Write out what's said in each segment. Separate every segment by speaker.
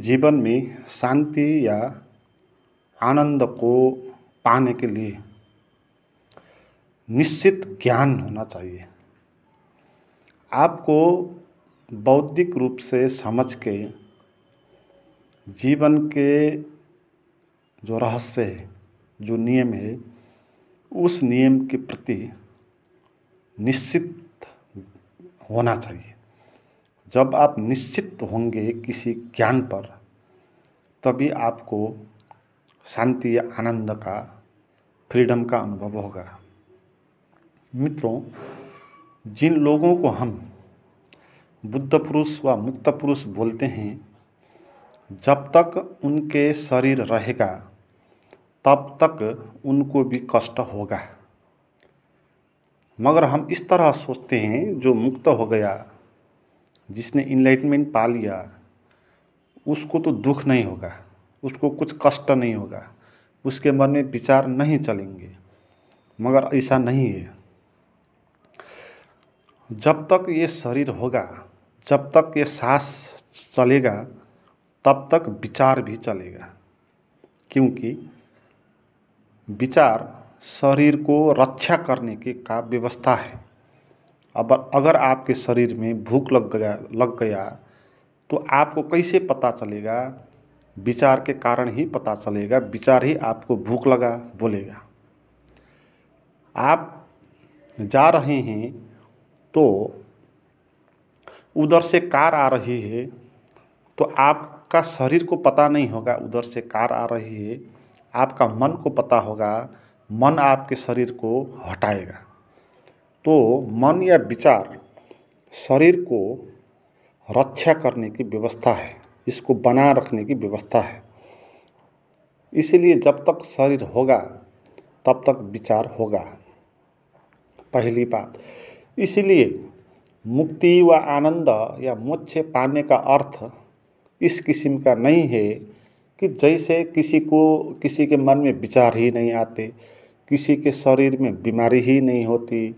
Speaker 1: जीवन में शांति या आनंद को पाने के लिए निश्चित ज्ञान होना चाहिए। आपको बौद्धिक रूप से समझ के जीवन के जो रहस्य है, जो नियम है, उस नियम के प्रति निश्चित होना चाहिए। जब आप निश्चित होंगे किसी ज्ञान पर, तभी आपको शांति या आनंद का, फ्रीडम का अनुभव होगा। मित्रों, जिन लोगों को हम बुद्ध पुरुष व मुक्त पुरुष बोलते हैं, जब तक उनके शरीर रहेगा, तब तक उनको भी कष्ट होगा। मगर हम इस तरह सोचते हैं, जो मुक्त हो गया जिसने इनलाइटमेंट पा लिया, उसको तो दुख नहीं होगा, उसको कुछ कष्ट नहीं होगा, उसके मन में विचार नहीं चलेंगे, मगर ऐसा नहीं है। जब तक ये शरीर होगा, जब तक ये सांस चलेगा, तब तक विचार भी चलेगा, क्योंकि विचार शरीर को रक्षा करने की का व्यवस्था है। अब अगर आपके शरीर में भूख लग गया लग गया तो आपको कैसे पता चलेगा? विचार के कारण ही पता चलेगा, विचार ही आपको भूख लगा बोलेगा। आप जा रहे हैं तो उधर से कार आ रही है तो आपका शरीर को पता नहीं होगा, उधर से कार आ रही है, आपका मन को पता होगा, मन आपके शरीर को हटाएगा। तो मन या विचार शरीर को रक्षा करने की व्यवस्था है, इसको बना रखने की व्यवस्था है। इसलिए जब तक शरीर होगा, तब तक विचार होगा। पहली बात, इसलिए मुक्ति व आनंद या मोक्ष पाने का अर्थ इस किस्म का नहीं है कि जैसे किसी को, किसी के मन में विचार ही नहीं आते, किसी के शरीर में बीमारी ही नहीं होती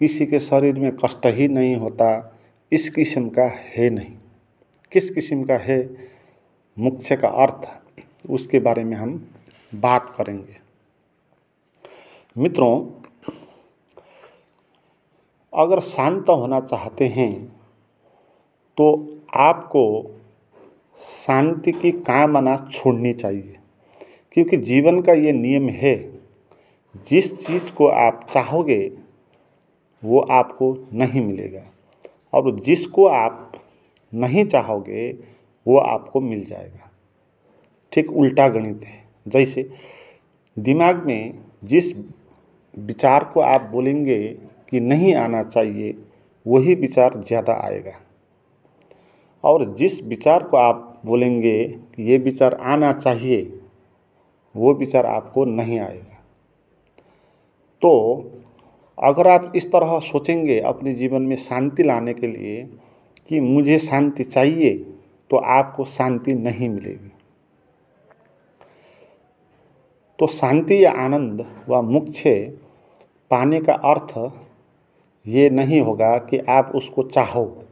Speaker 1: किसी के शरीर में कष्ट ही नहीं होता, इस किस्म का है नहीं। किस किस्म का है? मुख्य का अर्थ उसके बारे में हम बात करेंगे। मित्रों, अगर शांत होना चाहते हैं तो आपको शांति की कामना छोड़नी चाहिए, क्योंकि जीवन का ये नियम है, जिस चीज़ को आप चाहोगे वो आपको नहीं मिलेगा। और जिसको आप नहीं चाहोगे, वो आपको मिल जाएगा। ठीक उल्टा गणित है। जैसे दिमाग में जिस विचार को आप बोलेंगे कि नहीं आना चाहिए, वही विचार ज़्यादा आएगा। और जिस विचार को आप बोलेंगे कि ये विचार आना चाहिए, वो विचार आपको नहीं आएगा। तो अगर आप इस तरह सोचेंगे अपने जीवन में शांति लाने के लिए कि मुझे शांति चाहिए तो आपको शांति नहीं मिलेगी। तो शांति या आनंद व मोक्ष पाने का अर्थ ये नहीं होगा कि आप उसको चाहो।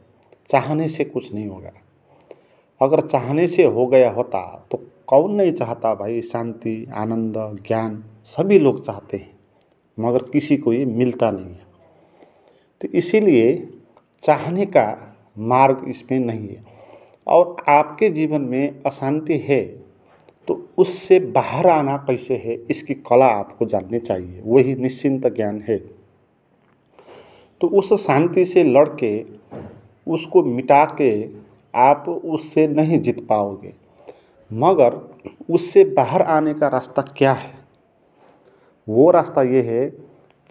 Speaker 1: चाहने से कुछ नहीं होगा। अगर चाहने से हो गया होता तो कौन नहीं चाहता भाई? शांति, आनंद, ज्ञान, सभी लोग चाहते हैं। मगर किसी को ये मिलता नहीं है। तो इसीलिए चाहने का मार्ग इसमें नहीं है। और आपके जीवन में अशांति है तो उससे बाहर आना कैसे है, इसकी कला आपको जाननी चाहिए, वही निश्चिंत ज्ञान है। तो उस शांति से लड़के, उसको मिटा के आप उससे नहीं जीत पाओगे। मगर उससे बाहर आने का रास्ता क्या है? वो रास्ता ये है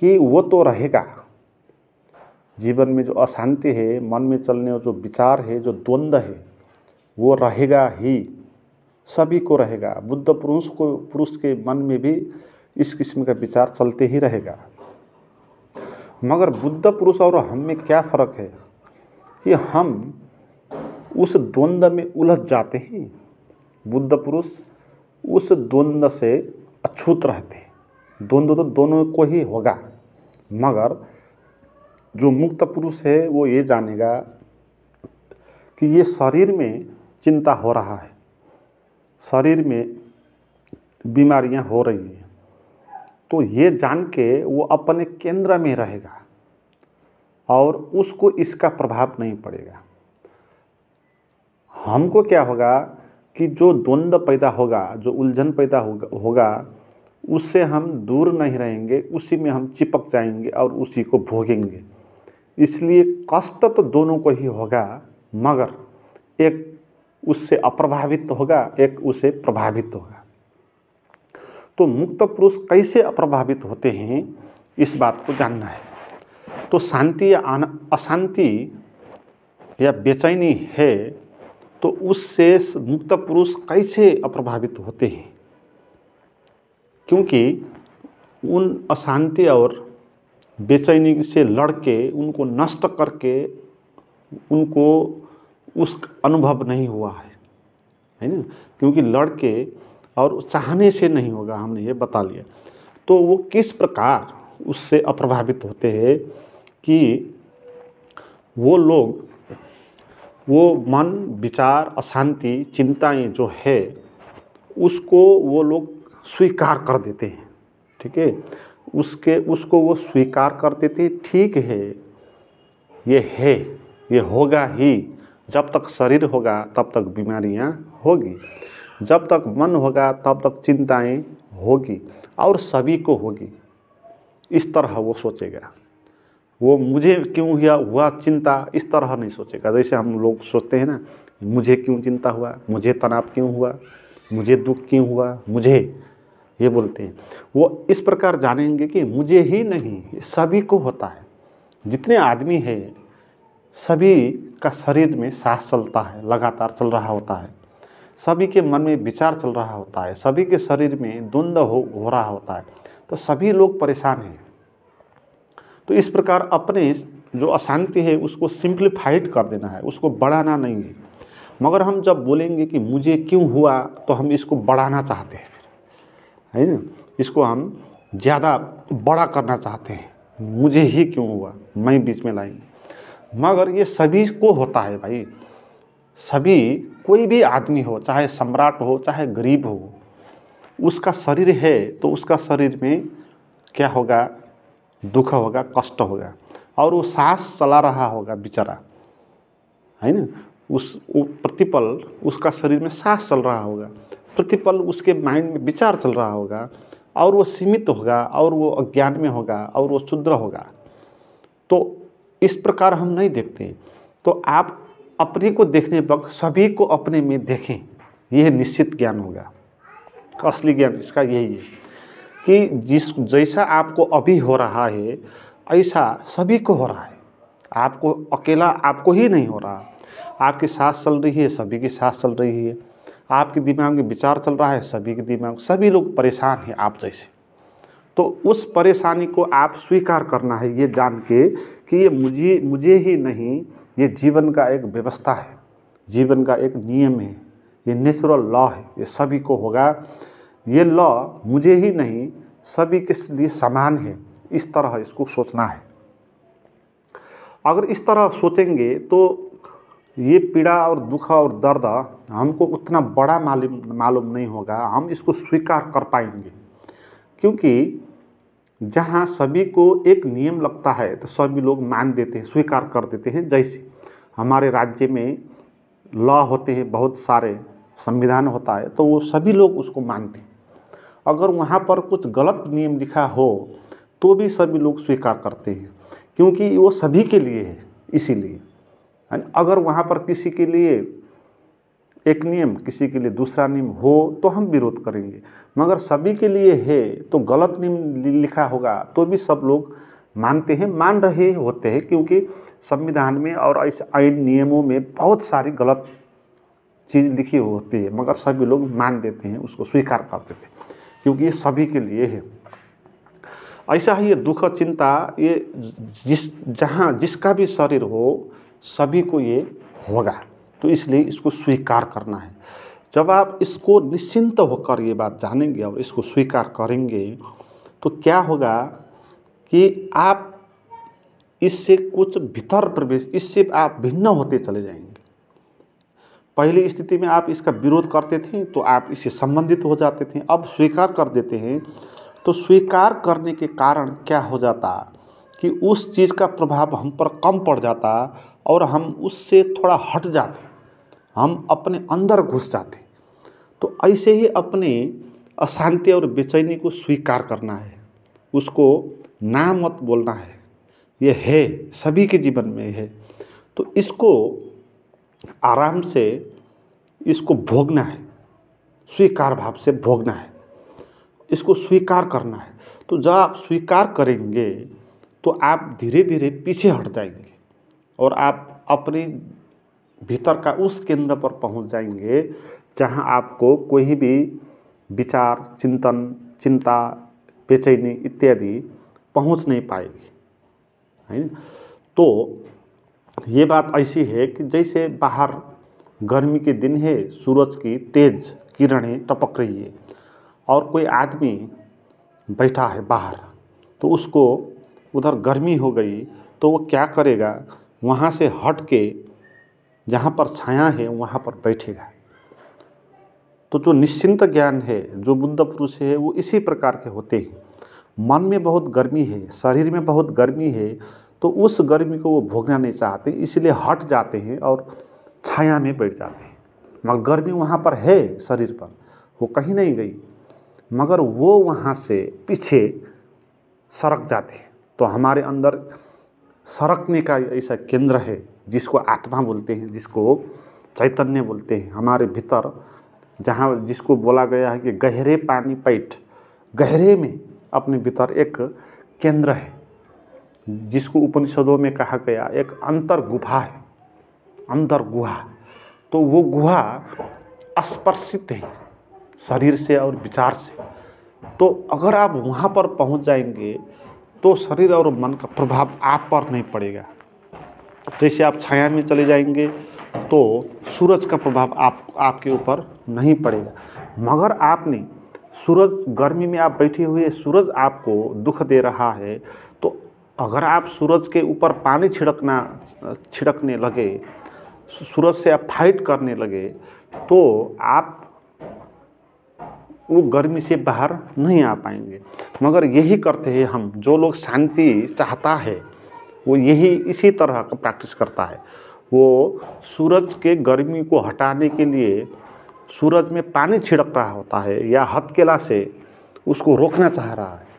Speaker 1: कि वो तो रहेगा। जीवन में जो अशांति है, मन में चलने जो विचार है, जो द्वंद्व है, वो रहेगा ही। सभी को रहेगा। बुद्ध पुरुष को, पुरुष के मन में भी इस किस्म का विचार चलते ही रहेगा। मगर बुद्ध पुरुष और हम में क्या फ़र्क है कि हम उस द्वंद्व में उलझ जाते हैं। बुद्ध पुरुष उस द्वंद्व से अछूत रहते हैं। द्वंद्व तो दोनों को ही होगा। मगर जो मुक्त पुरुष है, वो ये जानेगा कि ये शरीर में चिंता हो रहा है। शरीर में बीमारियाँ हो रही हैं। तो ये जान के वो अपने केंद्र में रहेगा और उसको इसका प्रभाव नहीं पड़ेगा। हमको क्या होगा कि जो द्वंद्व पैदा होगा, जो उलझन पैदा होगा होगा उससे हम दूर नहीं रहेंगे, उसी में हम चिपक जाएँगे और उसी को भोगेंगे। इसलिए कष्ट तो दोनों को ही होगा, मगर एक उससे अप्रभावित होगा, एक उसे प्रभावित होगा। तो मुक्त पुरुष कैसे अप्रभावित होते हैं, इस बात को जानना है। तो शांति या अशांति या बेचैनी है तो उससे मुक्त पुरुष कैसे अप्रभावित होते हैं? क्योंकि उन अशांति और बेचैनी से लड़के उनको नष्ट करके उनको उस अनुभव नहीं हुआ है। है ना? क्योंकि लड़के और चाहने से नहीं होगा, हमने ये बता लिया। तो वो किस प्रकार उससे अप्रभावित होते हैं कि वो लोग, वो मन, विचार, अशांति, चिंताएँ जो है, उसको वो लोग स्वीकार कर देते हैं, ठीक है? उसके, उसको वो स्वीकार कर देते हैं ठीक है, ये है, ये होगा ही। जब तक शरीर होगा, तब तक बीमारियाँ होगी। जब तक मन होगा, तब तक चिंताएँ होगी और सभी को होगी। इस तरह वो सोचेगा। वो मुझे क्यों हुआ हुआ चिंता, इस तरह नहीं सोचेगा। जैसे हम लोग सोचते हैं ना, मुझे क्यों चिंता हुआ? मुझे तनाव क्यों हुआ? मुझे दुख क्यों हुआ? मुझे ये बोलते हैं। वो इस प्रकार जानेंगे कि मुझे ही नहीं, सभी को होता है। जितने आदमी है, सभी का शरीर में सांस चलता है, लगातार चल रहा होता है। सभी के मन में विचार चल रहा होता है, सभी के शरीर में द्वंद हो हो रहा होता है। तो सभी लोग परेशान हैं। तो इस प्रकार अपने जो अशांति है, उसको सिंप्लीफाइड कर देना है, उसको बढ़ाना नहीं है। मगर हम जब बोलेंगे कि मुझे क्यों हुआ तो हम इसको बढ़ाना चाहते हैं। है ना? इसको हम ज़्यादा बड़ा करना चाहते हैं। मुझे ही क्यों हुआ? मैं बीच में लाएँगे मगर ये सभी को होता है भाई। सभी, कोई भी आदमी हो, चाहे सम्राट हो, चाहे गरीब हो, उसका शरीर है तो उसका शरीर में क्या होगा? दुख होगा, कष्ट होगा। और वो सांस चला रहा होगा बेचारा। है ना? उस प्रतिपल, उसका शरीर में सांस चल रहा होगा। प्रतिपल उसके माइंड में विचार चल रहा होगा, और वो सीमित होगा, और वो अज्ञान में होगा, और वो शुद्र होगा। तो इस प्रकार हम नहीं देखते। तो आप अपने को देखने वक्त सभी को अपने में देखें। यह निश्चित ज्ञान होगा। असली ज्ञान इसका यही है कि जिस, जैसा आपको अभी हो रहा है, ऐसा सभी को हो रहा है। आपको अकेला, आपको ही नहीं हो रहा। आपकी सांस चल रही है, सभी की सांस चल रही है। आपके दिमाग में विचार चल रहा है, सभी के दिमाग, सभी लोग परेशान हैं आप जैसे। तो उस परेशानी को आप स्वीकार करना है, ये जान के कि ये मुझे मुझे ही नहीं, ये जीवन का एक व्यवस्था है, जीवन का एक नियम है, ये नेचुरल लॉ है, ये सभी को होगा। ये लॉ मुझे ही नहीं, सभी के लिए समान है, इस तरह इसको सोचना है। अगर इस तरह सोचेंगे तो ये पीड़ा और दुख और दर्द हमको उतना बड़ा मालूम मालूम नहीं होगा। हम इसको स्वीकार कर पाएँगे। क्योंकि जहाँ सभी को एक नियम लगता है तो सभी लोग मान देते हैं, स्वीकार कर देते हैं। जैसे हमारे राज्य में लॉ होते हैं, बहुत सारे संविधान होता है तो वो सभी लोग उसको मानते हैं। अगर वहाँ पर कुछ गलत नियम लिखा हो तो भी सभी लोग स्वीकार करते हैं। क्योंकि वो सभी के लिए है, इसीलिए। अगर वहाँ पर किसी के लिए एक नियम, किसी के लिए दूसरा नियम हो तो हम विरोध करेंगे। मगर सभी के लिए है तो गलत नियम लिखा होगा तो भी सब लोग मानते हैं, मान रहे होते हैं, क्योंकि संविधान में और ऐसे आइन नियमों में बहुत सारी गलत चीज़ लिखी होती है, मगर सभी लोग मान देते हैं, उसको स्वीकार कर देते हैं, क्योंकि ये सभी के लिए है। ऐसा ही ये दुख, चिंता, ये जिस, जहाँ जिसका भी शरीर हो सभी को ये होगा। तो इसलिए इसको स्वीकार करना है। जब आप इसको निश्चिंत होकर ये बात जानेंगे और इसको स्वीकार करेंगे तो क्या होगा कि आप इससे कुछ भीतर प्रवेश, इससे आप भिन्न होते चले जाएँगे। पहली स्थिति में आप इसका विरोध करते थे तो आप इससे संबंधित हो जाते थे। अब स्वीकार कर देते हैं तो स्वीकार करने के कारण क्या हो जाता? कि उस चीज़ का प्रभाव हम पर कम पड़ जाता और हम उससे थोड़ा हट जाते। हम अपने अंदर घुस जाते। तो ऐसे ही अपने अशांति और बेचैनी को स्वीकार करना है। उसको ना मत बोलना है। ये है, सभी के जीवन में है। तो इसको आराम से इसको भोगना है। स्वीकार भाव से भोगना है। इसको स्वीकार करना है। तो जब आप स्वीकार करेंगे तो आप धीरे धीरे पीछे हट जाएँगे और आप अपने भीतर का उस केंद्र पर पहुँच जाएँगे जहाँ आपको कोई भी विचार, चिंतन, चिंता, बेचैनी इत्यादि पहुँच नहीं पाएगी। है तो ये बात ऐसी है कि जैसे बाहर गर्मी के दिन है, सूरज की तेज किरणें टपक रही है और कोई आदमी बैठा है बाहर तो उसको उधर गर्मी हो गई तो वो क्या करेगा? वहाँ से हट के जहाँ पर छाया है, वहाँ पर बैठेगा। तो जो निश्चिंत ज्ञान है, जो बुद्ध पुरुष है, वो इसी प्रकार के होते हैं। मन में बहुत गर्मी है, शरीर में बहुत गर्मी है तो उस गर्मी को वो भोगना नहीं चाहते, इसलिए हट जाते हैं और छाया में बैठ जाते हैं। मगर गर्मी वहाँ पर है, शरीर पर, वो कहीं नहीं गई। मगर वो वहाँ से पीछे सरक जाते हैं। तो हमारे अंदर सरकने का ऐसा केंद्र है, जिसको आत्मा बोलते हैं, जिसको चैतन्य बोलते हैं। हमारे भीतर जहाँ जिसको बोला गया है कि गहरे पानी पैठ, गहरे में अपने भीतर एक केंद्र है, जिसको उपनिषदों में कहा गया, एक अंतर गुफा है अंतर गुहा तो वो गुहा स्पर्शित है, शरीर से और विचार से। तो अगर आप वहाँ पर पहुँच जाएँगे तो शरीर और मन का प्रभाव आप पर नहीं पड़ेगा। जैसे आप छाया में चले जाएँगे तो सूरज का प्रभाव आप, आपके ऊपर नहीं पड़ेगा। मगर आपने सूरज, गर्मी में आप बैठे हुए सूरज आपको दुख दे रहा है तो अगर आप सूरज के ऊपर पानी छिड़कना, छिड़कने लगे सूरज से आप फाइट करने लगे तो आप वो गर्मी से बाहर नहीं आ पाएँगे। मगर यही करते हैं हम। जो लोग शांति चाहता है, वो यही इसी तरह का प्रैक्टिस करता है। वो सूरज के गर्मी को हटाने के लिए सूरज में पानी छिड़क रहा होता है या हथकेला से उसको रोकना चाह रहा है।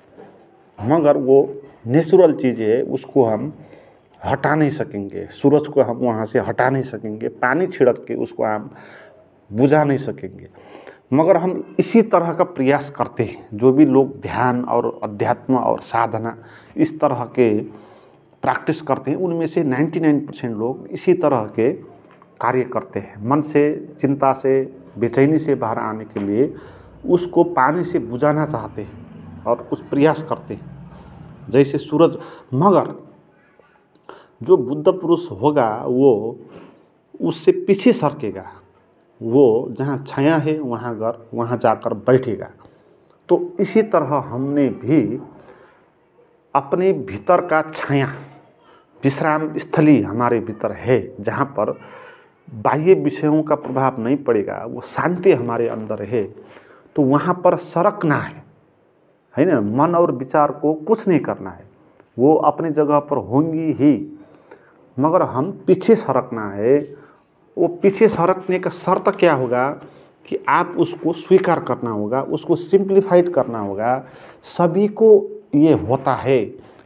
Speaker 1: मगर वो नेचुरल चीज़ है, उसको हम हटा नहीं सकेंगे। सूरज को हम वहाँ से हटा नहीं सकेंगे। पानी छिड़क के उसको हम बुझा नहीं सकेंगे। मगर हम इसी तरह का प्रयास करते हैं। जो भी लोग ध्यान और अध्यात्म और साधना इस तरह के प्रैक्टिस करते हैं, उनमें से 99 परसेंट लोग इसी तरह के कार्य करते हैं। मन से, चिंता से, बेचैनी से बाहर आने के लिए उसको पानी से बुझाना चाहते हैं और कुछ प्रयास करते हैं। जैसे सूरज, मगर जो बुद्ध पुरुष होगा, वो उससे पीछे सरकेगा। वो जहाँ छाया है, वहाँ घर वहाँ जाकर बैठेगा। तो इसी तरह हमने भी अपने भीतर का छाया विश्राम स्थली हमारे भीतर है, जहाँ पर बाह्य विषयों का प्रभाव नहीं पड़ेगा, वो शांति हमारे अंदर है तो वहाँ पर सरकना है। है ना? मन और विचार को कुछ नहीं करना है, वो अपनी जगह पर होंगी ही, मगर हम पीछे सरकना है वो पीछे सरकने का शर्त क्या होगा कि आप उसको स्वीकार करना होगा, उसको सिंप्लीफाइड करना होगा। सभी को ये होता है,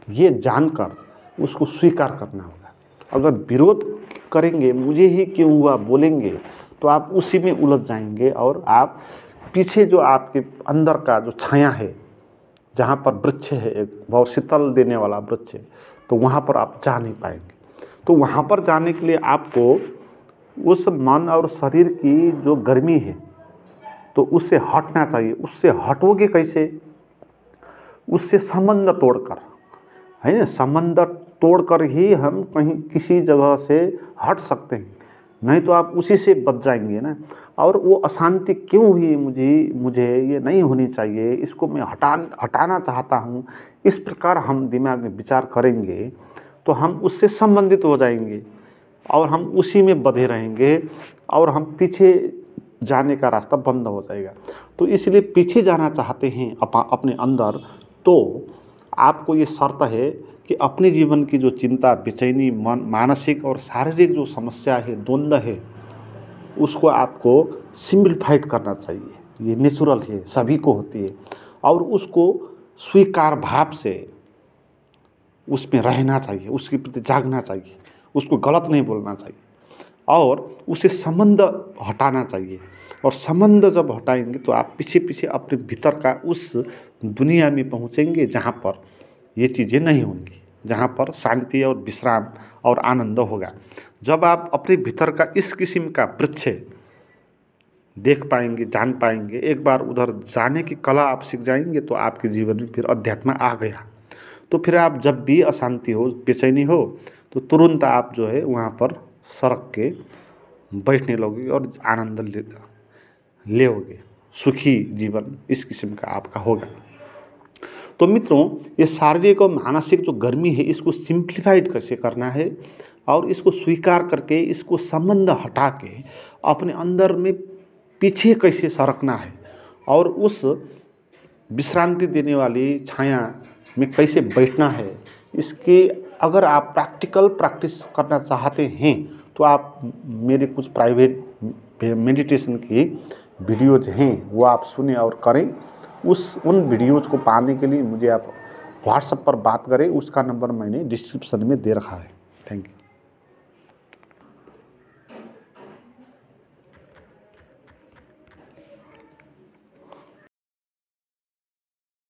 Speaker 1: ये जानकर उसको स्वीकार करना होगा। अगर विरोध करेंगे, मुझे ही क्यों हुआ बोलेंगे तो आप उसी में उलझ जाएँगे और आप पीछे जो आपके अंदर का जो छाया है, जहाँ पर वृक्ष है एक, बहुत शीतल देने वाला वृक्ष तो वहाँ पर आप जा नहीं पाएँगे। तो वहाँ पर जाने के लिए आपको उस मन और शरीर की जो गर्मी है तो उससे हटना चाहिए। उससे हटोगे कैसे? उससे संबंध तोड़कर। है ना? संबंध तोड़कर ही हम कहीं किसी जगह से हट सकते हैं। नहीं तो आप उसी से बच जाएँगे ना। और वो अशांति क्यों हुई मुझे मुझे ये नहीं होनी चाहिए। इसको मैं हटा, हटाना चाहता हूँ। इस प्रकार हम दिमाग में विचार करेंगे तो हम उससे संबंधित हो जाएँगे। और हम उसी में बधे रहेंगे और हम पीछे जाने का रास्ता बंद हो जाएगा। तो इसलिए पीछे जाना चाहते हैं अपने अंदर तो आपको ये शर्त है कि अपने जीवन की जो चिंता, बेचैनी, मन, मानसिक और शारीरिक जो समस्या है द्वंद्व है, उसको आपको सिम्प्लीफाइड करना चाहिए। ये नेचुरल है, सभी को होती है। और उसको स्वीकार भाव से उसमें रहना चाहिए, उसके प्रति जागना चाहिए। उसको गलत नहीं बोलना चाहिए। और उसे संबंध हटाना चाहिए। और संबंध जब हटाएँगे तो आप पीछे पीछे अपने भीतर का उस दुनिया में पहुँचेंगे जहाँ पर ये चीज़ें नहीं होंगी, जहाँ पर शांति और विश्राम और आनंद होगा। जब आप अपने भीतर का इस किस्म का वृक्ष देख पाएँगे, जान पाएँगे, एक बार उधर जाने की कला आप सीख जाएँगे तो आपके जीवन में फिर अध्यात्म आ गया। तो फिर आप जब भी अशांति हो, बेचैनी हो तो तुरंत आप जो है वहाँ पर सड़क के बैठने लगोगे और आनंद ले लेोगे सुखी जीवन इस किस्म का आपका होगा। तो मित्रों, ये शारीरिक और मानसिक जो गर्मी है, इसको सिंप्लीफाइड कैसे करना है और इसको स्वीकार करके, इसको संबंध हटा के अपने अंदर में पीछे कैसे सरकना है और उस विश्रांति देने वाली छाया में कैसे बैठना है, इसके अगर आप प्रैक्टिकल प्रैक्टिस करना चाहते हैं तो आप मेरे कुछ प्राइवेट मेडिटेशन की वीडियोज़ हैं, वो आप सुने और करें। उस, उन वीडियोज़ को पाने के लिए मुझे आप व्हाट्सएप पर बात करें, उसका नंबर मैंने डिस्क्रिप्शन में दे रखा है। Thank you